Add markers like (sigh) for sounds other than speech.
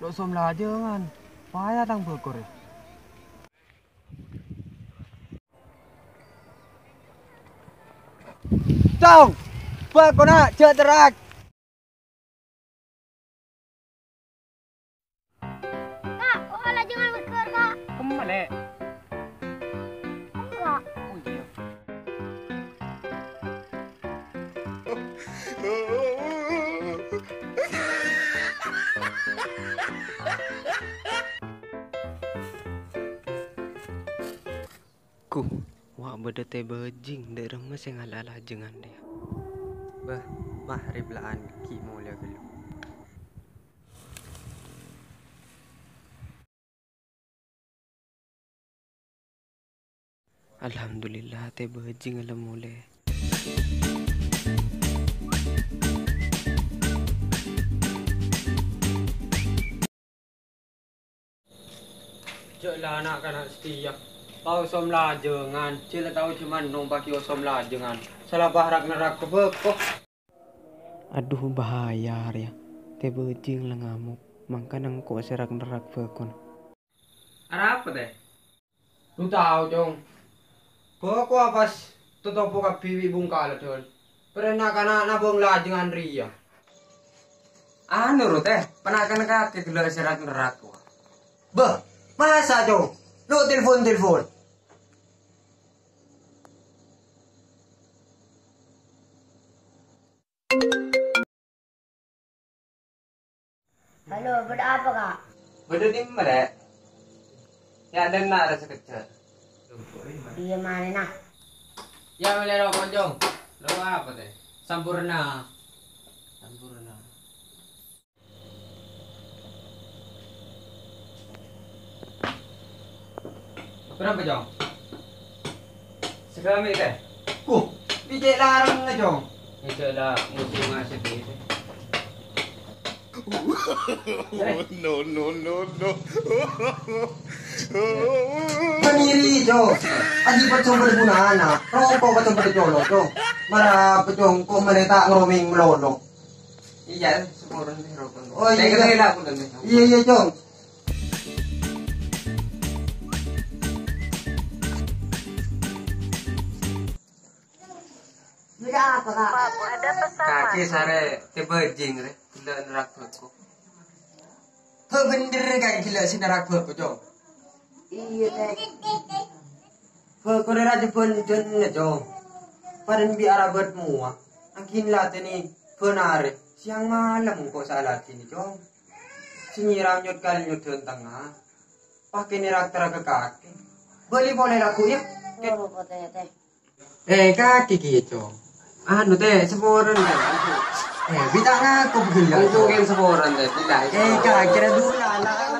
Lo somla là Payah tang berkor. Tông. Vợ con ạ, chợ trạc. Kak, ohala jangan berkor, Kak. Kembali. Enggak. Oh iya. Oh, oh, oh, oh. Ku, wah beda teh bejing, daerah mas yang ala jengan dia. Bah, mah riblaan ki mau lihat dulu. Alhamdulillah teh bejing alam mulai. Cek lah anak kan setia. Tahu som lah jangan. Cek lah tahu cuman nong bagi som lah jangan. Salah baharak nerak ke bekok. Aduh bahaya ya. Teh bejing lah ngamuk. Mangka nang kok serak nerak bekon. Ada apa teh? Lu tahu dong. Bekok pas tutup buka bibi bungkal tuh. Pernah kana nabung lah jangan ria. Anu teh, pernah kana kaki dulu serak nerak. Bah, masa tuh? Lu telepon telepon. Halo, beda apa, Kak? Di mana? Ya ada nara sekecil. Iya mana nah? Ya mulai rokok jong. Lo apa teh? Sampurna. Sampurna. Berapa jong? Sekami teh. Ku, pijak larang nggak jong? Itu ada musim ngasih itu. no, no, no, no. (laughs) Paniri jo, aji pacong berguna na, roko pacong berjolo jo, mara pacong ko maleta ngroming melolo. Iya, sempurna nih rokok. Oh, iya. Iya iya jo, Beda apa, Kak? Kaki sare tiba jing re. Tidak nerak aku. tuh bener kayak gila si ko jo. Iya, teh. Ber ko raja pun na jo. Parin bi arabat mua, angkin late ni penare, siang malam ko salah kini jo. Sinyiram nyut kali nyut tengah, pakai nirak tera ke kaki. Beli boleh laku ya? Oh. Eh kaki gitu. Anu teh seporan kan. Eh bidang aku begini. Untukin sempurna deh. Tidak. Eh kira kira dulu lah.